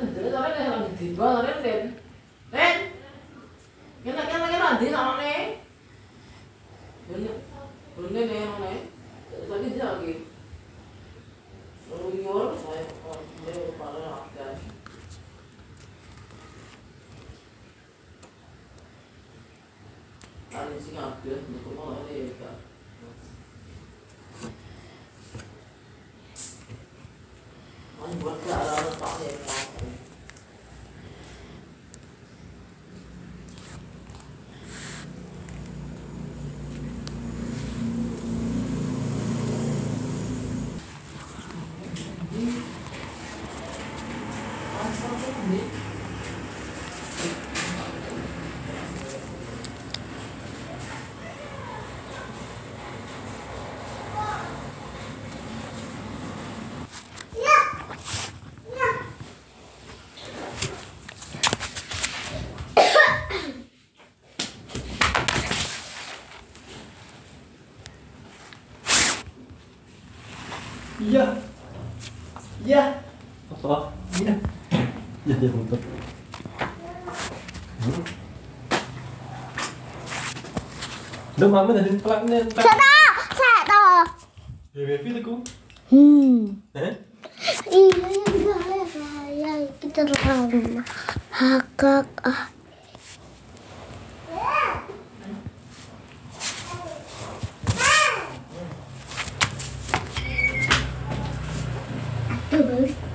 Duduknya sampe nih sampe di bawah sampe Rin Rin Kena kena kena di sama nih Bener Bener nih sama nih Tadi di lagi Uyur Saya Dia kepala akan Tadi sih ngambil Bukan malah ini ya buat ke arah-arah Pak Iya. Iya. Apa? Iya. Ya dia muter. Udah mama dari pelaknya. Sada, sada. BBP tuh ku. Hmm. Eh? Iya, saya kita lama. Hakak ah. Baru